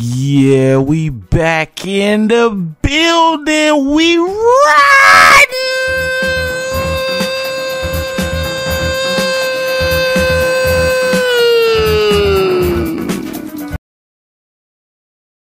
Yeah, we back in the building. We rock.